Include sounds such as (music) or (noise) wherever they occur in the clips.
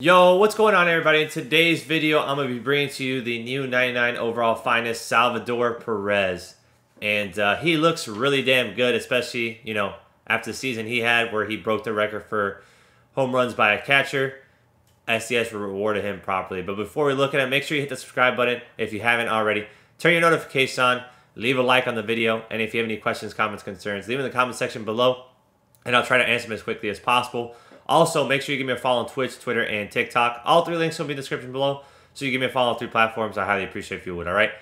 Yo, what's going on everybody? In today's video, I'm going to be bringing to you the new 99 overall finest Salvador Perez. And uh, he looks really damn good, especially, you know, after the season he had where he broke the record for home runs by a catcher. SDS rewarded him properly. But before we look at it, make sure you hit the subscribe button if you haven't already. Turn your notifications on, leave a like on the video, and if you have any questions, comments, concerns, leave them in the comment section below, and I'll try to answer them as quickly as possible. Also, make sure you give me a follow on Twitch, Twitter, and TikTok. All three links will be in the description below. So you give me a follow on three platforms. I highly appreciate if you would, all right?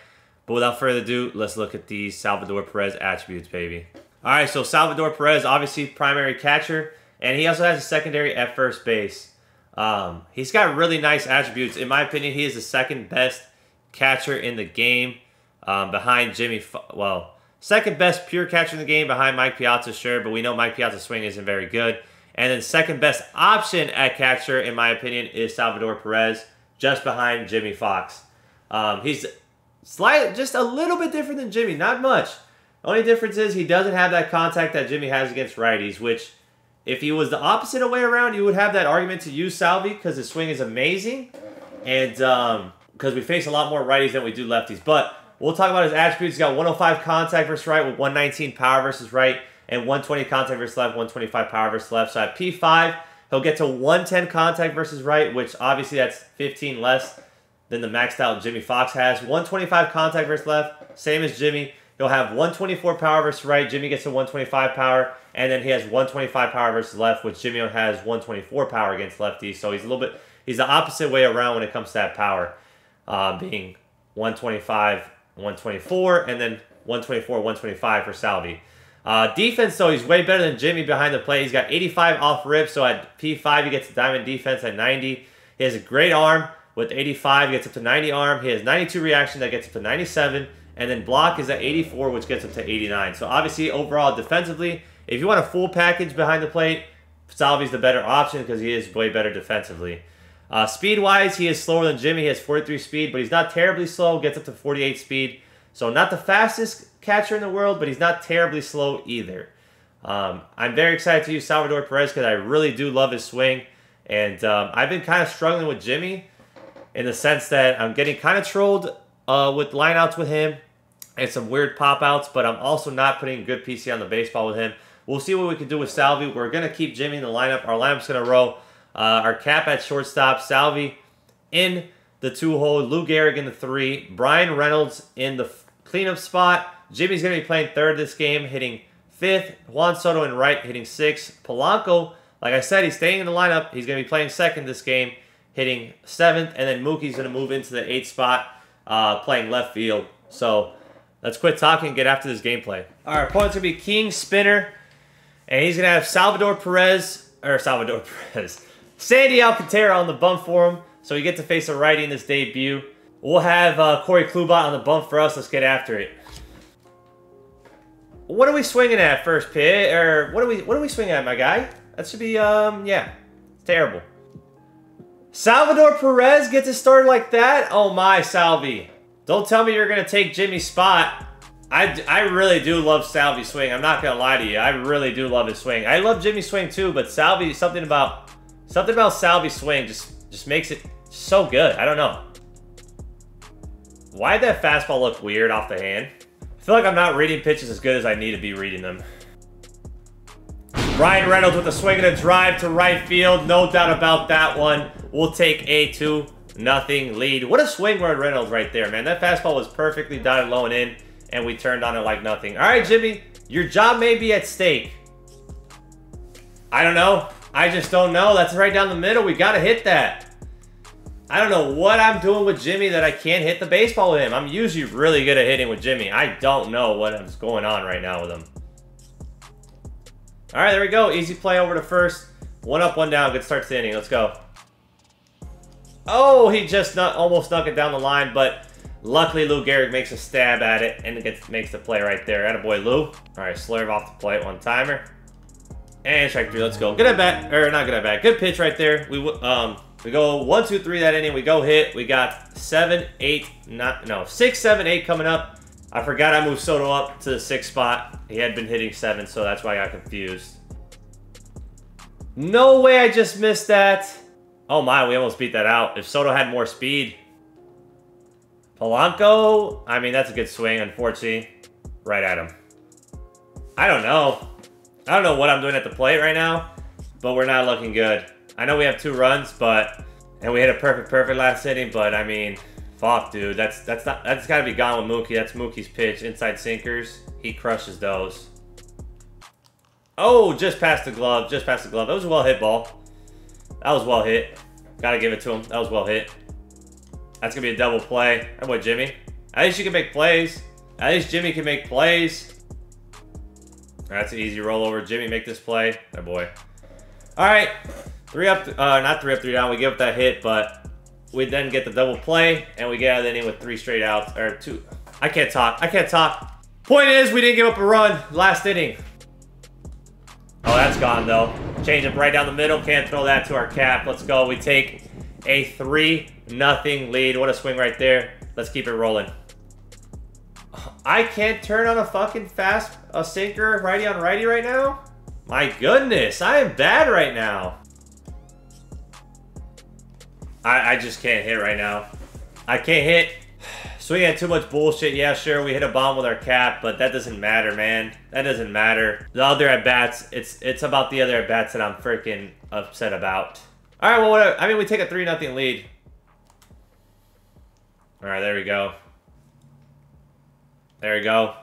But without further ado, let's look at these Salvador Perez attributes, baby. All right, so Salvador Perez, obviously primary catcher, and he also has a secondary at first base. Um, he's got really nice attributes. In my opinion, he is the second best catcher in the game um, behind Jimmy. well, second best pure catcher in the game behind Mike Piazza, sure, but we know Mike Piazza's swing isn't very good. And then second best option at catcher, in my opinion, is Salvador Perez, just behind Jimmy Foxx. Um, he's slightly, just a little bit different than Jimmy, not much. Only difference is he doesn't have that contact that Jimmy has against righties, which if he was the opposite way around, you would have that argument to use Salvi because his swing is amazing. And because um, we face a lot more righties than we do lefties. But we'll talk about his attributes. He's got 105 contact versus right with 119 power versus right and 120 contact versus left, 125 power versus left. So at P5, he'll get to 110 contact versus right, which obviously that's 15 less than the maxed out Jimmy Foxx has. 125 contact versus left, same as Jimmy. He'll have 124 power versus right. Jimmy gets to 125 power, and then he has 125 power versus left, which Jimmy has 124 power against lefties. So he's a little bit, he's the opposite way around when it comes to that power, uh, being 125, 124, and then 124, 125 for Salvi. Uh, defense, though, he's way better than Jimmy behind the plate. He's got 85 off rip, so at P5 he gets diamond defense at 90. He has a great arm with 85, he gets up to 90 arm. He has 92 reaction that gets up to 97. And then block is at 84, which gets up to 89. So obviously, overall, defensively, if you want a full package behind the plate, Salvi's the better option because he is way better defensively. Uh, Speed-wise, he is slower than Jimmy. He has 43 speed, but he's not terribly slow. Gets up to 48 speed. So not the fastest catcher in the world, but he's not terribly slow either. Um, I'm very excited to use Salvador Perez because I really do love his swing. And um, I've been kind of struggling with Jimmy in the sense that I'm getting kind of trolled uh, with lineouts with him and some weird pop outs, but I'm also not putting good PC on the baseball with him. We'll see what we can do with Salvi. We're going to keep Jimmy in the lineup. Our lineup's going to roll. Uh, Arky at shortstop, Salvi in the two hole, Lou Gehrig in the three, Bryan Reynolds in the cleanup spot. Jimmy's going to be playing third this game, hitting fifth. Juan Soto in right, hitting sixth. Polanco, like I said, he's staying in the lineup. He's going to be playing second this game, hitting seventh. And then Mookie's going to move into the eighth spot, uh, playing left field. So let's quit talking and get after this gameplay. Right, opponent's going to be King Spinner. And he's going to have Salvador Perez, or Salvador (laughs) Perez, Sandy Alcantara on the bump for him. So you get to face a righty in this debut. We'll have uh, Corey Kluber on the bump for us. Let's get after it. What are we swinging at first pit? Or what are we what are we swinging at, my guy? That should be um yeah. Terrible. Salvador Perez gets it started like that? Oh my, Salvi. Don't tell me you're gonna take Jimmy's spot. I, I really do love Salvi's swing. I'm not gonna lie to you. I really do love his swing. I love Jimmy's swing too, but Salvi, something about something about Salvi's swing just just makes it so good. I don't know. Why'd that fastball look weird off the hand? I feel like I'm not reading pitches as good as I need to be reading them. Bryan Reynolds with a swing and a drive to right field. No doubt about that one. We'll take a 2 nothing lead. What a swing by Reynolds right there, man. That fastball was perfectly dotted low and in, and we turned on it like nothing. All right, Jimmy, your job may be at stake. I don't know. I just don't know. That's right down the middle. We got to hit that. I don't know what I'm doing with Jimmy that I can't hit the baseball with him. I'm usually really good at hitting with Jimmy. I don't know what is going on right now with him. All right, there we go. Easy play over to first. One up, one down. Good start to the inning. Let's go. Oh, he just not, almost snuck it down the line, but luckily Lou Gehrig makes a stab at it and gets, makes the play right there. At a boy, Lou. All right, slurve off the plate, one timer. And strike three, let's go. Good at bat, or not good at bat. Good pitch right there. We um we go one, two, three that inning. We go hit. We got seven, eight, not no six, seven, eight coming up. I forgot I moved Soto up to the sixth spot. He had been hitting seven, so that's why I got confused. No way I just missed that. Oh my, we almost beat that out. If Soto had more speed. Polanco, I mean, that's a good swing, unfortunately. Right at him. I don't know. I don't know what I'm doing at the plate right now, but we're not looking good. I know we have two runs, but and we hit a perfect perfect last inning, but I mean, fuck, dude, that's that's not that's got to be gone with Mookie. That's Mookie's pitch, inside sinkers. He crushes those. Oh, just past the glove, just past the glove. That was a well hit ball. That was well hit. Gotta give it to him. That was well hit. That's gonna be a double play. That boy Jimmy. At least you can make plays. At least Jimmy can make plays. That's an easy rollover. Jimmy, make this play. That boy. All right. Three up, uh, not three up, three down. We give up that hit, but we then get the double play, and we get out of the inning with three straight outs, or two. I can't talk. I can't talk. Point is, we didn't give up a run last inning. Oh, that's gone, though. Change up right down the middle. Can't throw that to Arky. Let's go. We take a 3 nothing lead. What a swing right there. Let's keep it rolling. I can't turn on a fucking fast a sinker righty on righty right now? My goodness, I am bad right now. I, I just can't hit right now. I can't hit. So we had too much bullshit. Yeah, sure, we hit a bomb with Arky, but that doesn't matter, man. That doesn't matter. The other at-bats, it's it's about the other at-bats that I'm freaking upset about. All right, well, whatever. I mean, we take a 3 nothing lead. All right, there we go. There we go.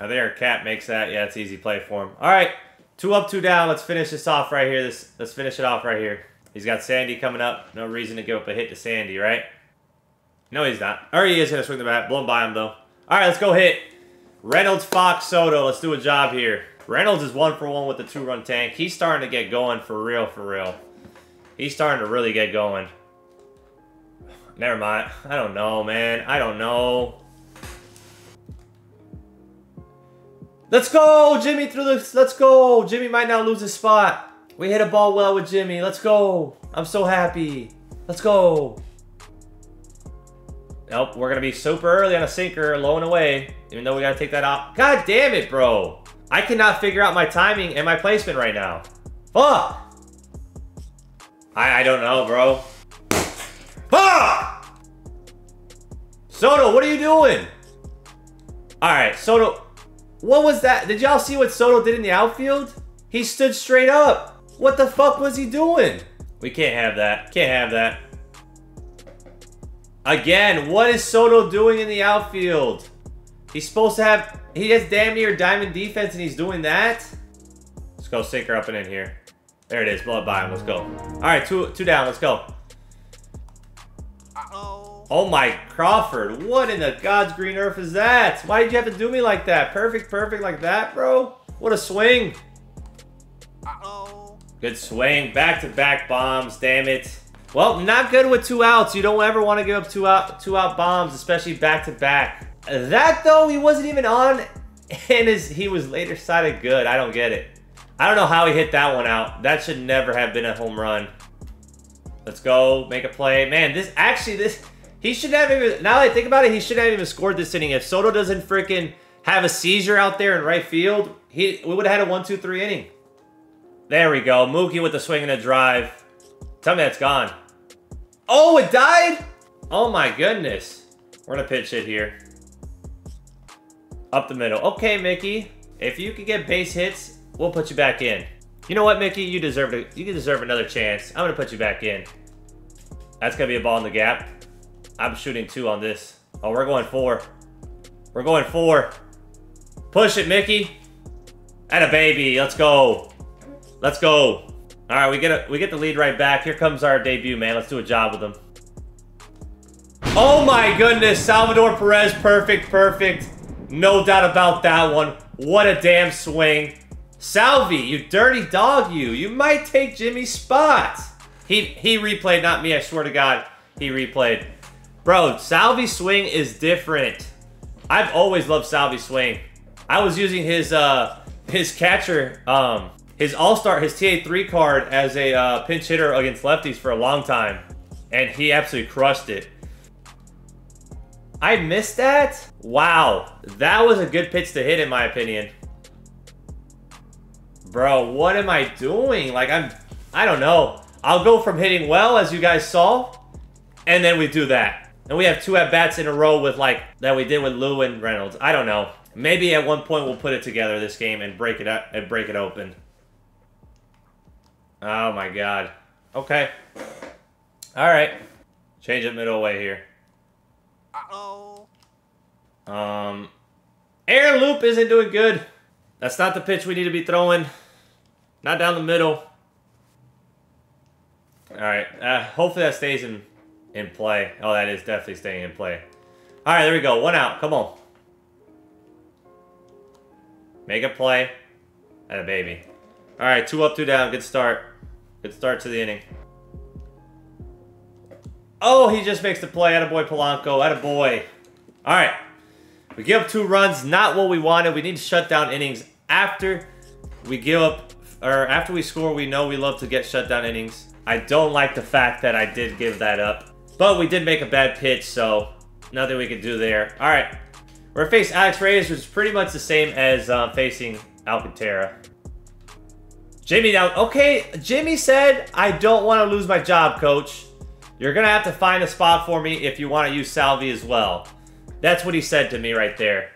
I think Arky makes that. Yeah, it's easy play for him. All right, two up, two down. Let's finish this off right here. This Let's finish it off right here. He's got Sandy coming up. No reason to give up a hit to Sandy, right? No, he's not. Or he is going to swing the bat. Blown by him, though. All right, let's go hit. Reynolds, Foxx, Soto. Let's do a job here. Reynolds is one for one with the two-run tank. He's starting to get going for real, for real. He's starting to really get going. Never mind. I don't know, man. I don't know. Let's go! Jimmy through the... Let's go! Jimmy might not lose his spot. We hit a ball well with Jimmy. Let's go. I'm so happy. Let's go. Nope, we're going to be super early on a sinker, low and away. Even though we got to take that off. God damn it, bro. I cannot figure out my timing and my placement right now. Fuck! I, I don't know, bro. Fuck! Soto, what are you doing? Alright, Soto. What was that? Did y'all see what Soto did in the outfield? He stood straight up. What the fuck was he doing? We can't have that. Can't have that. Again, what is Soto doing in the outfield? He's supposed to have... He has damn near diamond defense and he's doing that? Let's go sinker up and in here. There it is. Blow it by him. Let's go. All right, two, two down. Let's go. Uh-oh. Oh my Crawford. What in the God's green earth is that? Why did you have to do me like that? Perfect, perfect like that, bro? What a swing. Uh-oh. Good swing. Back-to-back -back bombs. Damn it. Well, not good with two outs. You don't ever want to give up two out two out bombs, especially back-to-back. -back. That, though, he wasn't even on, (laughs) and his, he was later sided good. I don't get it. I don't know how he hit that one out. That should never have been a home run. Let's go. Make a play. Man, this actually, this... He should have even... Now that I think about it, he should have even scored this inning. If Soto doesn't freaking have a seizure out there in right field, he we would have had a 1-2-3 inning. There we go. Mookie with the swing and a drive. Tell me that's gone. Oh, it died? Oh my goodness. We're gonna pitch it here. Up the middle. Okay, Mickey. If you can get base hits, we'll put you back in. You know what, Mickey? You deserve it. You deserve another chance. I'm gonna put you back in. That's gonna be a ball in the gap. I'm shooting two on this. Oh, we're going four. We're going four. Push it, Mickey. And a baby. Let's go. Let's go. All right, we get a, we get the lead right back. Here comes our debut, man. Let's do a job with him. Oh my goodness, Salvador Perez, perfect, perfect. No doubt about that one. What a damn swing. Salvi, you dirty dog, you. You might take Jimmy's spot. He he replayed, not me, I swear to God. He replayed. Bro, Salvi's swing is different. I've always loved Salvi's swing. I was using his uh his catcher um his All-Star, his TA3 card as a uh, pinch hitter against lefties for a long time. And he absolutely crushed it. I missed that? Wow. That was a good pitch to hit in my opinion. Bro, what am I doing? Like, I'm... I don't know. I'll go from hitting well, as you guys saw, and then we do that. And we have two at-bats in a row with, like, that we did with Lou and Reynolds. I don't know. Maybe at one point we'll put it together, this game, and break it up and break it open. Oh, my God. Okay. All right. Change it middle way here. Uh-oh. Um, air loop isn't doing good. That's not the pitch we need to be throwing. Not down the middle. All right. Uh, hopefully that stays in in play. Oh, that is definitely staying in play. All right, there we go. One out. Come on. Make a play. And a baby. All right, two up, two down. Good start. Good start to the inning. Oh, he just makes the play. Attaboy Polanco. Attaboy. All right. We give up two runs. Not what we wanted. We need to shut down innings after we give up, or after we score, we know we love to get shut down innings. I don't like the fact that I did give that up. But we did make a bad pitch, so nothing we can do there. All right. We're facing Alex Reyes, which is pretty much the same as uh, facing Alcantara. Jimmy now, okay, Jimmy said, I don't want to lose my job, coach. You're going to have to find a spot for me if you want to use Salvi as well. That's what he said to me right there.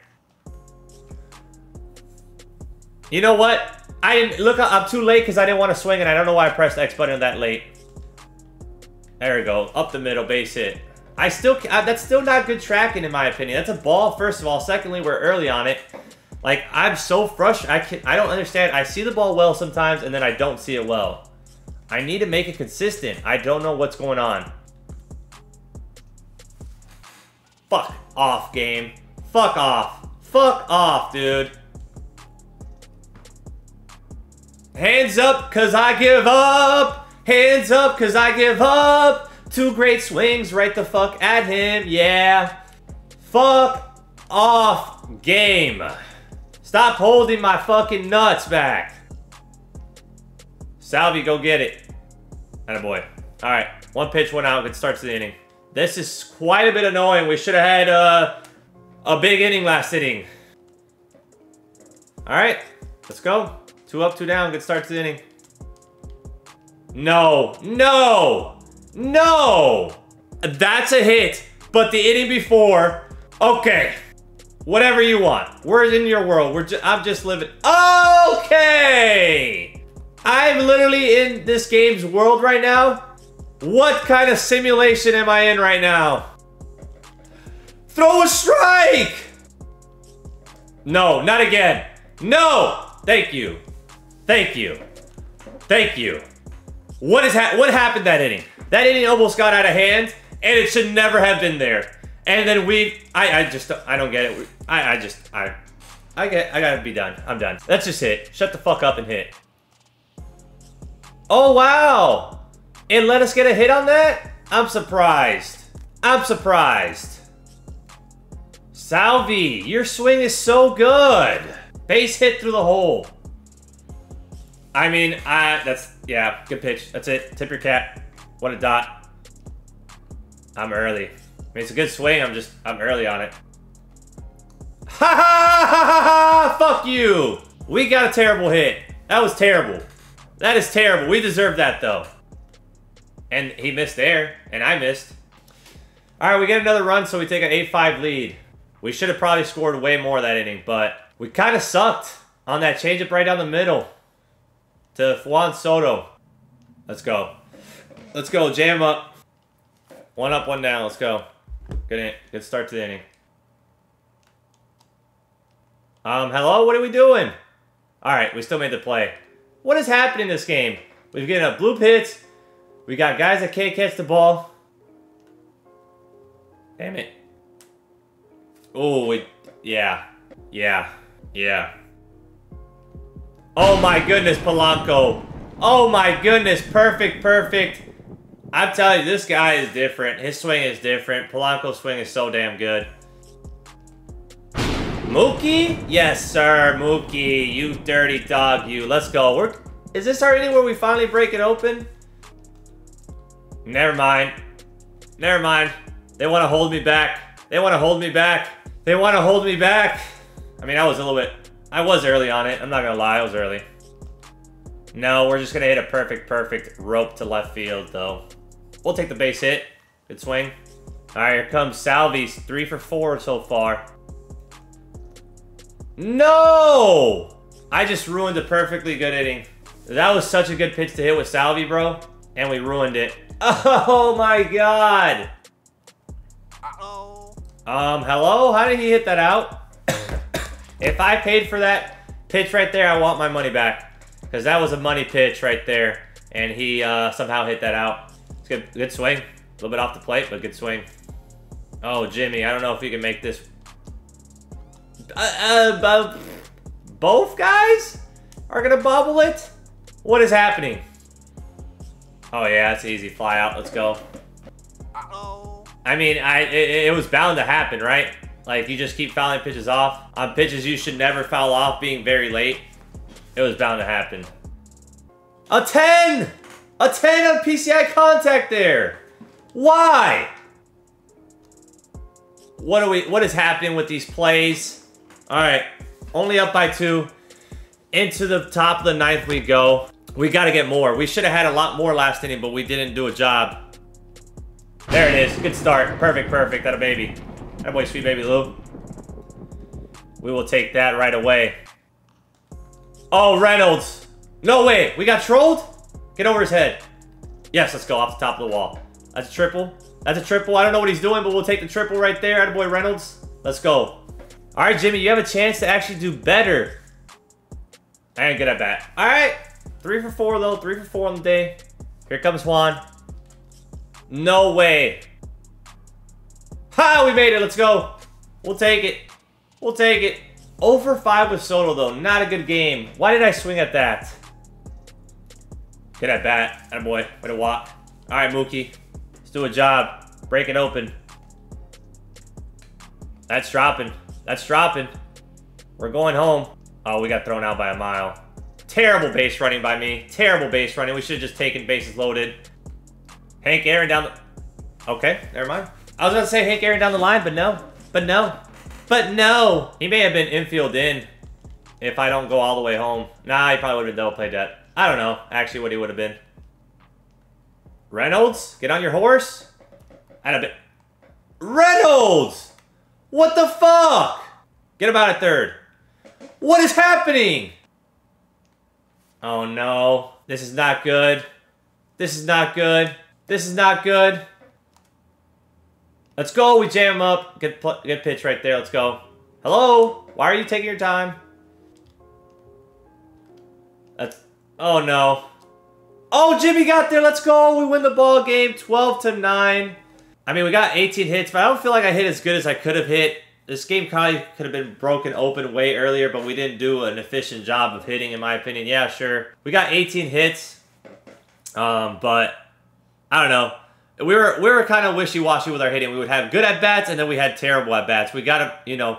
You know what? I didn't look. I'm too late because I didn't want to swing, and I don't know why I pressed X button that late. There we go, up the middle, base hit. I still, that's still not good tracking in my opinion. That's a ball, first of all. Secondly, we're early on it. Like I'm so frustrated. I can, I don't understand. I see the ball well sometimes, and then I don't see it well. I need to make it consistent. I don't know what's going on. Fuck off, game. Fuck off. Fuck off, dude. Hands up, cause I give up. Hands up, cause I give up. Two great swings right the fuck at him. Yeah. Fuck off, game. Stop holding my fucking nuts back. Salvi, go get it. And a boy. All right, one pitch, one out. Good start to the inning. This is quite a bit annoying. We should have had uh, a big inning last inning. All right, let's go. Two up, two down. Good start to the inning. No, no, no. That's a hit. But the inning before, okay. Whatever you want. We're in your world. We're ju I'm just living. Okay. I'm literally in this game's world right now. What kind of simulation am I in right now? Throw a strike! No, not again. No! Thank you. Thank you. Thank you. What is ha what happened that inning? That inning almost got out of hand, and it should never have been there. And then we, I, I just, I don't get it. I, I just, I, I get, I gotta be done. I'm done. Let's just hit. Shut the fuck up and hit. Oh, wow. And let us get a hit on that? I'm surprised. I'm surprised. Salvi, your swing is so good. Base hit through the hole. I mean, I, that's, yeah, good pitch. That's it. Tip your cap. What a dot. I'm early. Mean, it's a good swing. I'm just, I'm early on it. Ha ha ha ha ha! Fuck you! We got a terrible hit. That was terrible. That is terrible. We deserve that, though. And he missed there, and I missed. All right, we get another run, so we take an 8-5 lead. We should have probably scored way more that inning, but we kind of sucked on that changeup right down the middle to Juan Soto. Let's go. Let's go. Jam up. One up, one down. Let's go. Good, good start to the inning. Um, hello? What are we doing? All right, we still made the play. What is happening in this game? We've getting a blue pits. We got guys that can't catch the ball. Damn it. Oh, yeah, yeah, yeah. Oh my goodness, Polanco. Oh my goodness, perfect, perfect. I'm telling you, this guy is different. His swing is different. Polanco's swing is so damn good. Mookie? Yes, sir, Mookie. You dirty dog, you. Let's go. We're, is this our inning where we finally break it open? Never mind. Never mind. They want to hold me back. They want to hold me back. They want to hold me back. I mean, I was a little bit... I was early on it. I'm not going to lie. I was early. No, we're just gonna hit a perfect, perfect rope to left field, though. We'll take the base hit. Good swing. All right, here comes Salvy's three for four so far. No! I just ruined a perfectly good inning. That was such a good pitch to hit with Salvy, bro. And we ruined it. (laughs) Oh my god! Uh-oh. Um, hello? How did he hit that out? (coughs) if I paid for that pitch right there, I want my money back. Because that was a money pitch right there. And he uh, somehow hit that out. It's good, good swing. A little bit off the plate, but good swing. Oh, Jimmy, I don't know if you can make this. Uh, uh, both guys are going to bobble it? What is happening? Oh, yeah, it's easy. Fly out. Let's go. Uh-oh. I mean, I it, it, was bound to happen, right? Like, you just keep fouling pitches off. On pitches you should never foul off being very late. It was bound to happen. A 10! A 10 on PCI contact there! Why? What are we what is happening with these plays? Alright. Only up by two. Into the top of the ninth we go. We got to get more. We should have had a lot more last inning, but we didn't do a job. There it is. Good start. Perfect, perfect. That a baby. That boy, sweet baby Lou. We will take that right away. Oh, Reynolds. No way. We got trolled? Get over his head. Yes, let's go off the top of the wall. That's a triple. That's a triple. I don't know what he's doing, but we'll take the triple right there. boy Reynolds. Let's go. All right, Jimmy, you have a chance to actually do better. I ain't good at bat. All right. Three for four, though. Three for four on the day. Here comes Juan. No way. Ha! We made it. Let's go. We'll take it. We'll take it. Over five with Soto, though. Not a good game. Why did I swing at that? Get at bat. That boy. Way to walk. All right, Mookie. Let's do a job. Break it open. That's dropping. That's dropping. We're going home. Oh, we got thrown out by a mile. Terrible base running by me. Terrible base running. We should have just taken bases loaded. Hank Aaron down the... Okay, never mind. I was going to say Hank Aaron down the line, but no. But no. But no. He may have been infield in if I don't go all the way home. Nah, he probably would have been double play that. I don't know actually what he would have been. Reynolds, get on your horse. And a bit. Reynolds! What the fuck? Get him out at third. What is happening? Oh no. This is not good. This is not good. This is not good. Let's go. We jam him up. Good, good pitch right there. Let's go. Hello? Why are you taking your time? That's... Oh, no. Oh, Jimmy got there. Let's go. We win the ball game 12 to 9. I mean, we got 18 hits, but I don't feel like I hit as good as I could have hit this game probably could have been broken open way earlier, but we didn't do an efficient job of hitting, in my opinion. Yeah, sure. We got 18 hits, um, but I don't know. We were we were kind of wishy-washy with our hitting. We would have good at-bats, and then we had terrible at-bats. We got to, you know,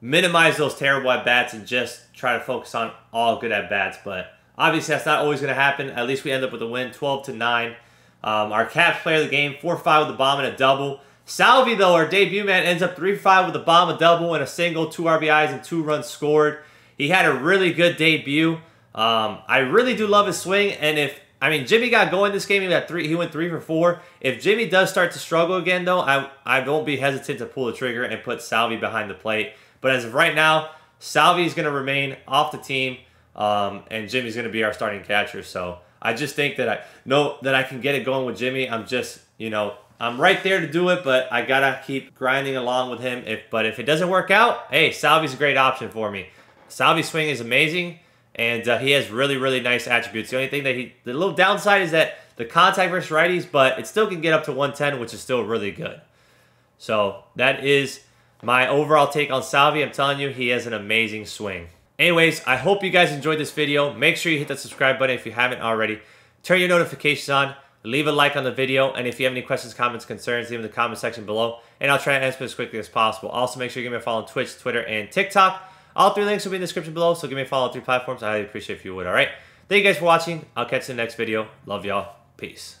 minimize those terrible at-bats and just try to focus on all good at-bats. But obviously, that's not always going to happen. At least we end up with a win, 12 to 9. Um, Arky's player of the game, 4-5 with a bomb and a double. Salvi, though, our debut man, ends up 3-5 with a bomb, a double, and a single, two RBIs, and two runs scored. He had a really good debut. Um, I really do love his swing, and if I mean Jimmy got going this game, he got three. He went three for four. If Jimmy does start to struggle again, though, I I won't be hesitant to pull the trigger and put Salvi behind the plate. But as of right now, Salvi is going to remain off the team, um, and Jimmy's going to be our starting catcher. So I just think that I know that I can get it going with Jimmy. I'm just you know I'm right there to do it, but I gotta keep grinding along with him. If but if it doesn't work out, hey, Salvy's a great option for me. Salvy's swing is amazing, and uh, he has really really nice attributes. The only thing that he the little downside is that the contact versus righties, but it still can get up to 110, which is still really good. So that is my overall take on Salvy. I'm telling you, he has an amazing swing. Anyways, I hope you guys enjoyed this video. Make sure you hit that subscribe button if you haven't already. Turn your notifications on leave a like on the video, and if you have any questions, comments, concerns, leave them in the comment section below, and I'll try to answer as quickly as possible. Also, make sure you give me a follow on Twitch, Twitter, and TikTok. All three links will be in the description below, so give me a follow on three platforms. I highly appreciate if you would, all right? Thank you guys for watching. I'll catch you in the next video. Love y'all. Peace.